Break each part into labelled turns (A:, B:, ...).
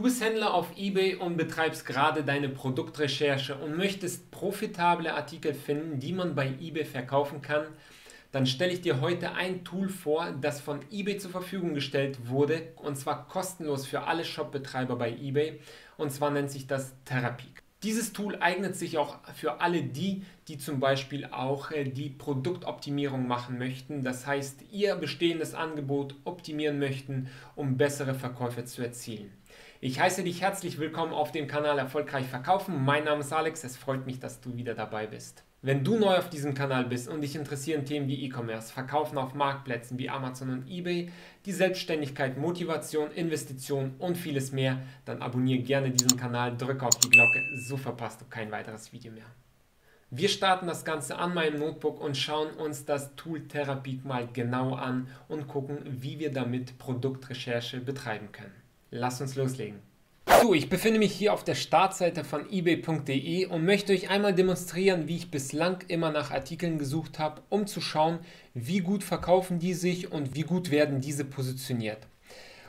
A: Du bist Händler auf eBay und betreibst gerade deine Produktrecherche und möchtest profitable Artikel finden, die man bei eBay verkaufen kann, dann stelle ich dir heute ein Tool vor, das von eBay zur Verfügung gestellt wurde und zwar kostenlos für alle Shopbetreiber bei eBay und zwar nennt sich das Therapeak. Dieses Tool eignet sich auch für alle die, die zum Beispiel auch äh, die Produktoptimierung machen möchten. Das heißt, ihr bestehendes Angebot optimieren möchten, um bessere Verkäufe zu erzielen. Ich heiße dich herzlich willkommen auf dem Kanal Erfolgreich Verkaufen. Mein Name ist Alex, es freut mich, dass du wieder dabei bist. Wenn du neu auf diesem Kanal bist und dich interessieren Themen wie E-Commerce, Verkaufen auf Marktplätzen wie Amazon und eBay, die Selbstständigkeit, Motivation, Investition und vieles mehr, dann abonniere gerne diesen Kanal, drücke auf die Glocke, so verpasst du kein weiteres Video mehr. Wir starten das Ganze an meinem Notebook und schauen uns das Tool Therapeak mal genau an und gucken, wie wir damit Produktrecherche betreiben können. Lass uns loslegen. So, ich befinde mich hier auf der Startseite von ebay.de und möchte euch einmal demonstrieren, wie ich bislang immer nach Artikeln gesucht habe, um zu schauen, wie gut verkaufen die sich und wie gut werden diese positioniert.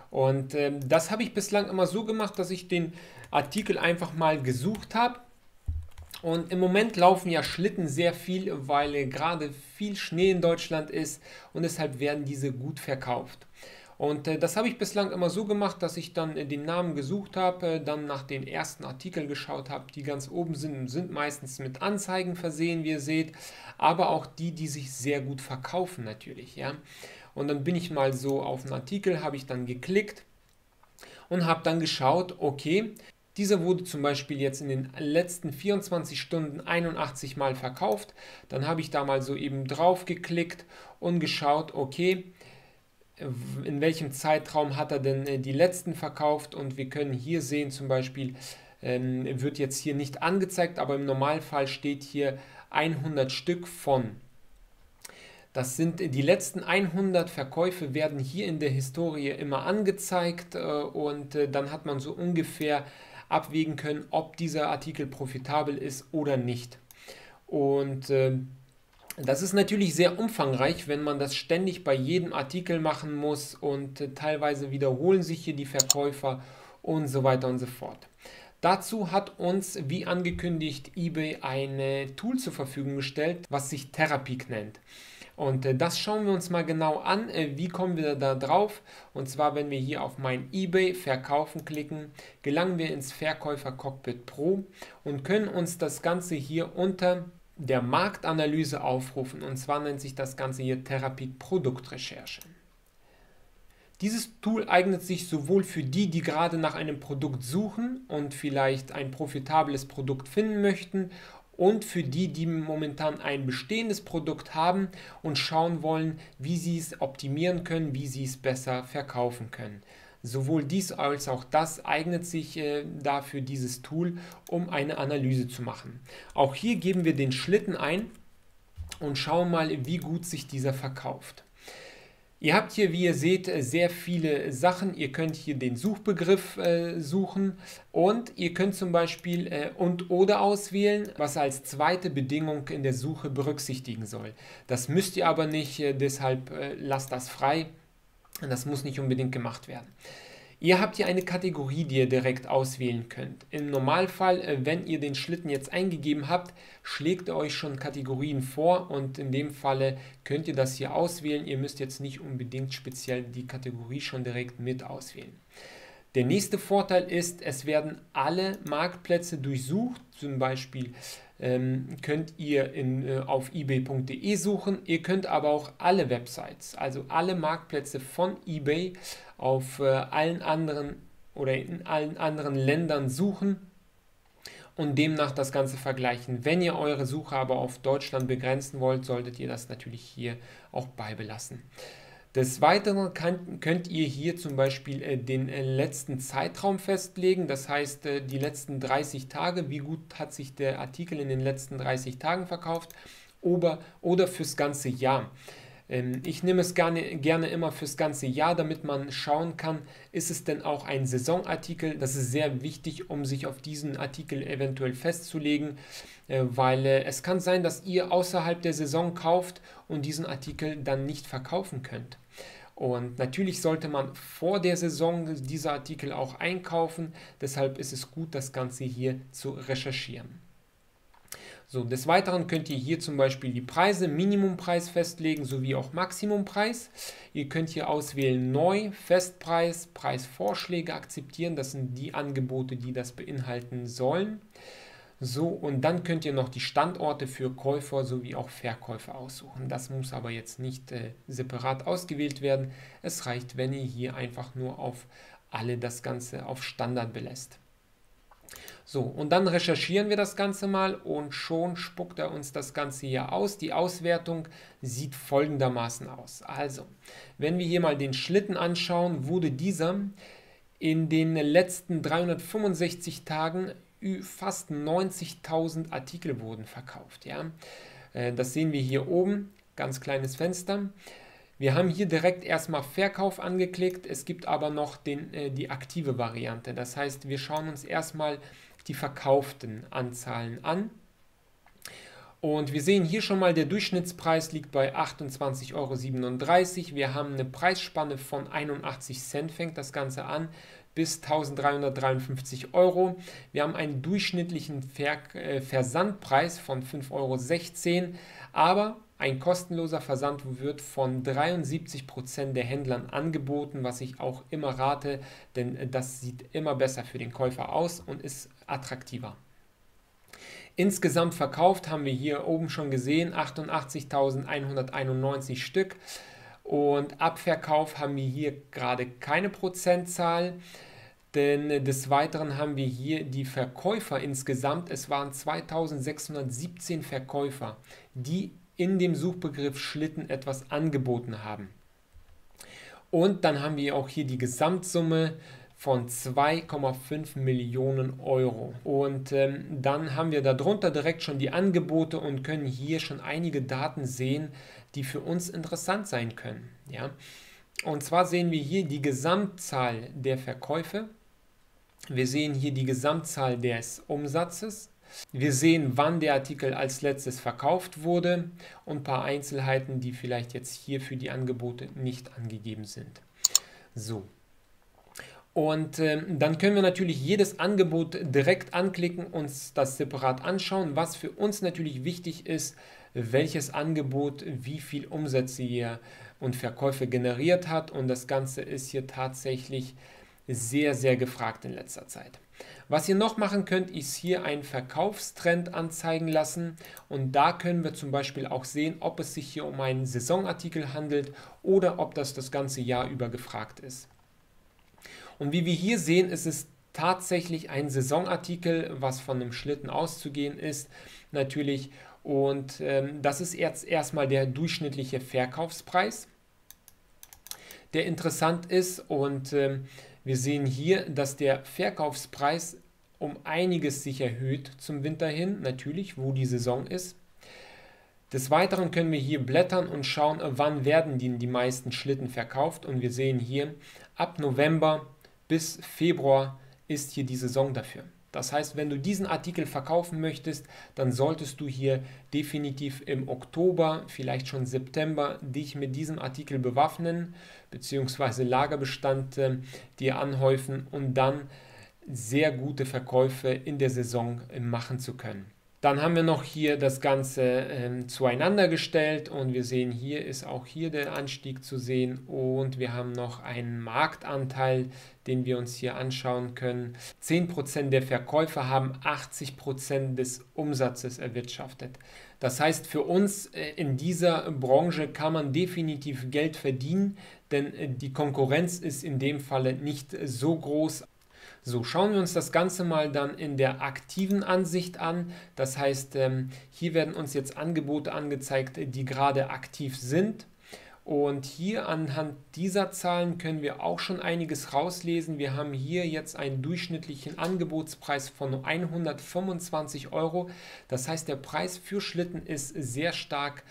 A: Und äh, das habe ich bislang immer so gemacht, dass ich den Artikel einfach mal gesucht habe. Und im Moment laufen ja Schlitten sehr viel, weil gerade viel Schnee in Deutschland ist und deshalb werden diese gut verkauft. Und äh, das habe ich bislang immer so gemacht, dass ich dann äh, den Namen gesucht habe, äh, dann nach den ersten Artikeln geschaut habe, die ganz oben sind, sind meistens mit Anzeigen versehen, wie ihr seht, aber auch die, die sich sehr gut verkaufen natürlich, ja. Und dann bin ich mal so auf einen Artikel, habe ich dann geklickt und habe dann geschaut, okay, dieser wurde zum Beispiel jetzt in den letzten 24 Stunden 81 Mal verkauft. Dann habe ich da mal so eben drauf geklickt und geschaut, okay, in welchem Zeitraum hat er denn äh, die letzten verkauft und wir können hier sehen zum Beispiel, ähm, wird jetzt hier nicht angezeigt, aber im Normalfall steht hier 100 Stück von. Das sind die letzten 100 Verkäufe werden hier in der Historie immer angezeigt äh, und äh, dann hat man so ungefähr abwägen können, ob dieser Artikel profitabel ist oder nicht. Und äh, das ist natürlich sehr umfangreich, wenn man das ständig bei jedem Artikel machen muss und äh, teilweise wiederholen sich hier die Verkäufer und so weiter und so fort. Dazu hat uns, wie angekündigt, eBay ein Tool zur Verfügung gestellt, was sich Therapeak nennt. Und äh, das schauen wir uns mal genau an. Äh, wie kommen wir da drauf? Und zwar, wenn wir hier auf mein eBay Verkaufen klicken, gelangen wir ins Verkäufer Cockpit Pro und können uns das Ganze hier unter der Marktanalyse aufrufen. Und zwar nennt sich das Ganze hier Therapie Produktrecherche. Dieses Tool eignet sich sowohl für die, die gerade nach einem Produkt suchen und vielleicht ein profitables Produkt finden möchten, und für die, die momentan ein bestehendes Produkt haben und schauen wollen, wie sie es optimieren können, wie sie es besser verkaufen können. Sowohl dies als auch das eignet sich äh, dafür dieses Tool, um eine Analyse zu machen. Auch hier geben wir den Schlitten ein und schauen mal, wie gut sich dieser verkauft. Ihr habt hier, wie ihr seht, sehr viele Sachen. Ihr könnt hier den Suchbegriff äh, suchen und ihr könnt zum Beispiel äh, und oder auswählen, was als zweite Bedingung in der Suche berücksichtigen soll. Das müsst ihr aber nicht, äh, deshalb äh, lasst das frei. Das muss nicht unbedingt gemacht werden. Ihr habt hier eine Kategorie, die ihr direkt auswählen könnt. Im Normalfall, äh, wenn ihr den Schlitten jetzt eingegeben habt, schlägt er euch schon Kategorien vor und in dem Falle könnt ihr das hier auswählen. Ihr müsst jetzt nicht unbedingt speziell die Kategorie schon direkt mit auswählen. Der nächste Vorteil ist, es werden alle Marktplätze durchsucht, zum Beispiel ähm, könnt ihr in, äh, auf ebay.de suchen. Ihr könnt aber auch alle Websites, also alle Marktplätze von eBay auf äh, allen anderen oder in allen anderen Ländern suchen und demnach das Ganze vergleichen. Wenn ihr eure Suche aber auf Deutschland begrenzen wollt, solltet ihr das natürlich hier auch beibelassen. Des Weiteren kann, könnt ihr hier zum Beispiel äh, den äh, letzten Zeitraum festlegen, das heißt äh, die letzten 30 Tage, wie gut hat sich der Artikel in den letzten 30 Tagen verkauft oder, oder fürs ganze Jahr. Ähm, ich nehme es gerne, gerne immer fürs ganze Jahr, damit man schauen kann, ist es denn auch ein Saisonartikel. Das ist sehr wichtig, um sich auf diesen Artikel eventuell festzulegen, äh, weil äh, es kann sein, dass ihr außerhalb der Saison kauft und diesen Artikel dann nicht verkaufen könnt. Und natürlich sollte man vor der Saison diese Artikel auch einkaufen. Deshalb ist es gut, das Ganze hier zu recherchieren. So, des Weiteren könnt ihr hier zum Beispiel die Preise, Minimumpreis festlegen sowie auch Maximumpreis. Ihr könnt hier auswählen Neu, Festpreis, Preisvorschläge akzeptieren. Das sind die Angebote, die das beinhalten sollen. So, und dann könnt ihr noch die Standorte für Käufer sowie auch Verkäufer aussuchen. Das muss aber jetzt nicht äh, separat ausgewählt werden. Es reicht, wenn ihr hier einfach nur auf alle das Ganze auf Standard belässt. So, und dann recherchieren wir das Ganze mal und schon spuckt er uns das Ganze hier aus. Die Auswertung sieht folgendermaßen aus. Also, wenn wir hier mal den Schlitten anschauen, wurde dieser in den letzten 365 Tagen fast 90.000 Artikel wurden verkauft. Ja? Äh, das sehen wir hier oben, ganz kleines Fenster. Wir haben hier direkt erstmal Verkauf angeklickt, es gibt aber noch den, äh, die aktive Variante. Das heißt, wir schauen uns erstmal die verkauften Anzahlen an. Und wir sehen hier schon mal, der Durchschnittspreis liegt bei 28,37 Euro. Wir haben eine Preisspanne von 81 Cent, fängt das Ganze an, bis 1353 Euro. Wir haben einen durchschnittlichen Ver äh, Versandpreis von 5,16 Euro, aber ein kostenloser Versand wird von 73% der Händlern angeboten, was ich auch immer rate, denn das sieht immer besser für den Käufer aus und ist attraktiver. Insgesamt verkauft haben wir hier oben schon gesehen 88.191 Stück und Abverkauf haben wir hier gerade keine Prozentzahl. Denn des Weiteren haben wir hier die Verkäufer insgesamt. Es waren 2617 Verkäufer, die in dem Suchbegriff Schlitten etwas angeboten haben. Und dann haben wir auch hier die Gesamtsumme von 2,5 Millionen Euro. Und ähm, dann haben wir darunter direkt schon die Angebote und können hier schon einige Daten sehen, die für uns interessant sein können. Ja? Und zwar sehen wir hier die Gesamtzahl der Verkäufe. Wir sehen hier die Gesamtzahl des Umsatzes. Wir sehen, wann der Artikel als letztes verkauft wurde und ein paar Einzelheiten, die vielleicht jetzt hier für die Angebote nicht angegeben sind. So. Und äh, dann können wir natürlich jedes Angebot direkt anklicken, uns das separat anschauen. Was für uns natürlich wichtig ist, welches Angebot wie viel Umsätze hier und Verkäufe generiert hat. Und das Ganze ist hier tatsächlich sehr, sehr gefragt in letzter Zeit. Was ihr noch machen könnt, ist hier einen Verkaufstrend anzeigen lassen und da können wir zum Beispiel auch sehen, ob es sich hier um einen Saisonartikel handelt oder ob das das ganze Jahr über gefragt ist. Und wie wir hier sehen, ist es tatsächlich ein Saisonartikel, was von einem Schlitten auszugehen ist, natürlich. Und ähm, das ist jetzt erstmal der durchschnittliche Verkaufspreis, der interessant ist und ähm, wir sehen hier, dass der Verkaufspreis um einiges sich erhöht zum Winter hin, natürlich, wo die Saison ist. Des Weiteren können wir hier blättern und schauen, wann werden die, die meisten Schlitten verkauft. Und wir sehen hier, ab November bis Februar ist hier die Saison dafür. Das heißt, wenn du diesen Artikel verkaufen möchtest, dann solltest du hier definitiv im Oktober, vielleicht schon September, dich mit diesem Artikel bewaffnen bzw. Lagerbestand äh, dir anhäufen, um dann sehr gute Verkäufe in der Saison machen zu können. Dann haben wir noch hier das Ganze ähm, zueinander gestellt und wir sehen hier ist auch hier der Anstieg zu sehen und wir haben noch einen Marktanteil, den wir uns hier anschauen können. 10% der Verkäufer haben 80% des Umsatzes erwirtschaftet. Das heißt, für uns äh, in dieser Branche kann man definitiv Geld verdienen, denn äh, die Konkurrenz ist in dem Falle nicht so groß. So, schauen wir uns das Ganze mal dann in der aktiven Ansicht an. Das heißt, ähm, hier werden uns jetzt Angebote angezeigt, die gerade aktiv sind. Und hier anhand dieser Zahlen können wir auch schon einiges rauslesen. Wir haben hier jetzt einen durchschnittlichen Angebotspreis von 125 Euro. Das heißt, der Preis für Schlitten ist sehr stark ähm,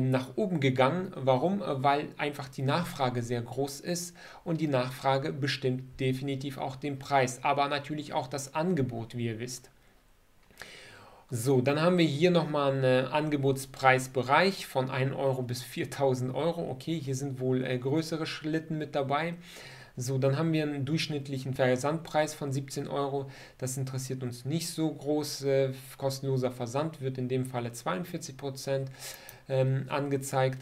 A: nach oben gegangen. Warum? Weil einfach die Nachfrage sehr groß ist und die Nachfrage bestimmt definitiv auch den Preis, aber natürlich auch das Angebot, wie ihr wisst. So, dann haben wir hier nochmal einen Angebotspreisbereich von 1 Euro bis 4000 Euro. Okay, hier sind wohl äh, größere Schlitten mit dabei. So, dann haben wir einen durchschnittlichen Versandpreis von 17 Euro. Das interessiert uns nicht so groß. Äh, kostenloser Versand wird in dem Falle 42 Prozent ähm, angezeigt.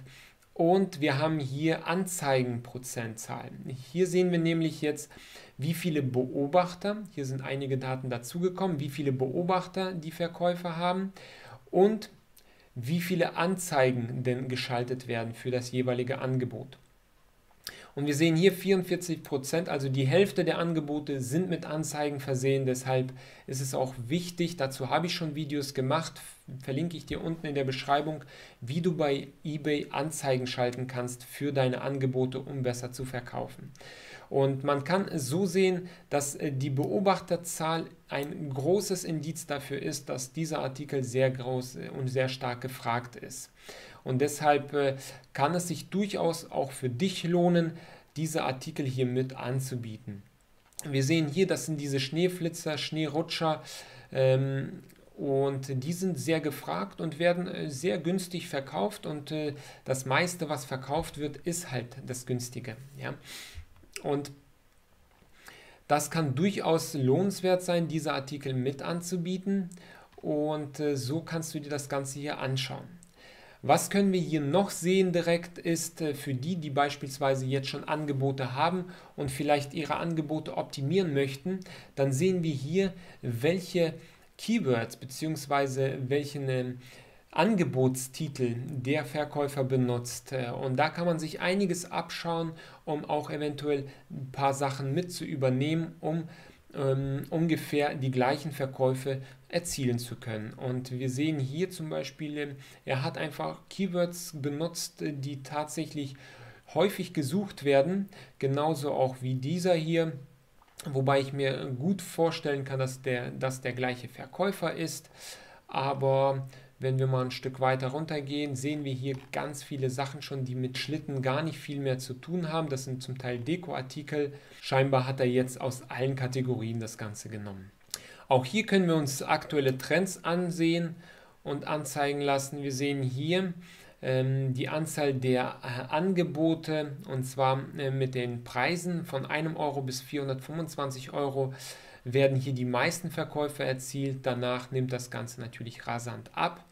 A: Und wir haben hier Anzeigenprozentzahlen. Hier sehen wir nämlich jetzt, wie viele Beobachter, hier sind einige Daten dazugekommen, wie viele Beobachter die Verkäufer haben und wie viele Anzeigen denn geschaltet werden für das jeweilige Angebot. Und wir sehen hier 44 Prozent, also die Hälfte der Angebote sind mit Anzeigen versehen. Deshalb ist es auch wichtig, dazu habe ich schon Videos gemacht, verlinke ich dir unten in der Beschreibung, wie du bei eBay Anzeigen schalten kannst für deine Angebote, um besser zu verkaufen. Und man kann so sehen, dass äh, die Beobachterzahl ein großes Indiz dafür ist, dass dieser Artikel sehr groß äh, und sehr stark gefragt ist. Und deshalb äh, kann es sich durchaus auch für dich lohnen, diese Artikel hier mit anzubieten. Wir sehen hier, das sind diese Schneeflitzer, Schneerutscher, ähm, und die sind sehr gefragt und werden äh, sehr günstig verkauft und äh, das meiste, was verkauft wird, ist halt das günstige. Ja? Und das kann durchaus lohnenswert sein, diese Artikel mit anzubieten und äh, so kannst du dir das Ganze hier anschauen. Was können wir hier noch sehen direkt ist für die, die beispielsweise jetzt schon Angebote haben und vielleicht ihre Angebote optimieren möchten, dann sehen wir hier, welche Keywords bzw. welchen äh, Angebotstitel der Verkäufer benutzt. Äh, und da kann man sich einiges abschauen, um auch eventuell ein paar Sachen mit zu übernehmen, um ähm, ungefähr die gleichen Verkäufe erzielen zu können. Und wir sehen hier zum Beispiel, äh, er hat einfach Keywords benutzt, äh, die tatsächlich häufig gesucht werden, genauso auch wie dieser hier wobei ich mir gut vorstellen kann, dass der, dass der gleiche Verkäufer ist. Aber wenn wir mal ein Stück weiter runtergehen, sehen wir hier ganz viele Sachen schon, die mit Schlitten gar nicht viel mehr zu tun haben. Das sind zum Teil Dekoartikel. Scheinbar hat er jetzt aus allen Kategorien das Ganze genommen. Auch hier können wir uns aktuelle Trends ansehen und anzeigen lassen. Wir sehen hier, ähm, die Anzahl der äh, Angebote und zwar äh, mit den Preisen von 1 Euro bis 425 Euro werden hier die meisten Verkäufe erzielt. Danach nimmt das Ganze natürlich rasant ab.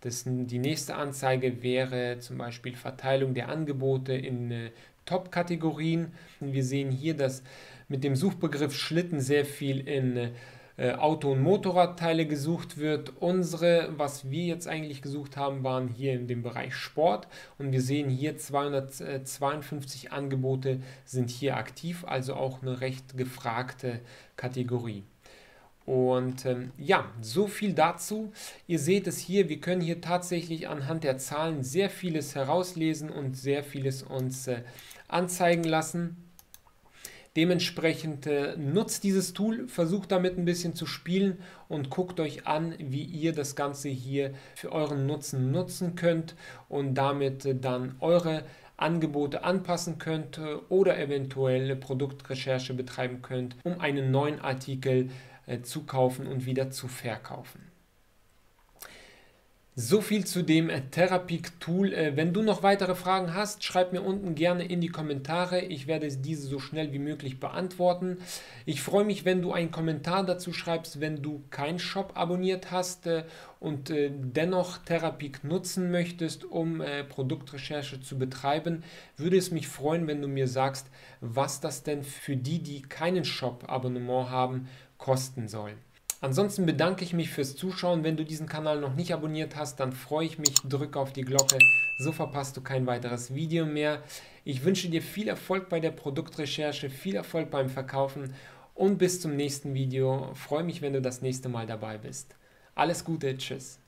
A: Das, die nächste Anzeige wäre zum Beispiel Verteilung der Angebote in äh, Top-Kategorien. Wir sehen hier, dass mit dem Suchbegriff Schlitten sehr viel in äh, Auto- und Motorradteile gesucht wird. Unsere, was wir jetzt eigentlich gesucht haben, waren hier in dem Bereich Sport und wir sehen hier 252 Angebote sind hier aktiv, also auch eine recht gefragte Kategorie. Und ähm, ja, so viel dazu. Ihr seht es hier, wir können hier tatsächlich anhand der Zahlen sehr vieles herauslesen und sehr vieles uns äh, anzeigen lassen. Dementsprechend äh, nutzt dieses Tool, versucht damit ein bisschen zu spielen und guckt euch an, wie ihr das Ganze hier für euren Nutzen nutzen könnt und damit äh, dann eure Angebote anpassen könnt äh, oder eventuell Produktrecherche betreiben könnt, um einen neuen Artikel äh, zu kaufen und wieder zu verkaufen. So viel zu dem äh, Therapeak Tool. Äh, wenn du noch weitere Fragen hast, schreib mir unten gerne in die Kommentare. Ich werde diese so schnell wie möglich beantworten. Ich freue mich, wenn du einen Kommentar dazu schreibst, wenn du keinen Shop abonniert hast äh, und dennoch Therapeak nutzen möchtest, um Produktrecherche zu betreiben. Würde es mich freuen, wenn du mir sagst, was das denn für die, die keinen Shop-Abonnement haben, kosten soll. Ansonsten bedanke ich mich fürs Zuschauen. Wenn du diesen Kanal noch nicht abonniert hast, dann freue ich mich. Drücke auf die Glocke, so verpasst du kein weiteres Video mehr. Ich wünsche dir viel Erfolg bei der Produktrecherche, viel Erfolg beim Verkaufen und bis zum nächsten Video. freue mich, wenn du das nächste Mal dabei bist. Alles Gute, tschüss.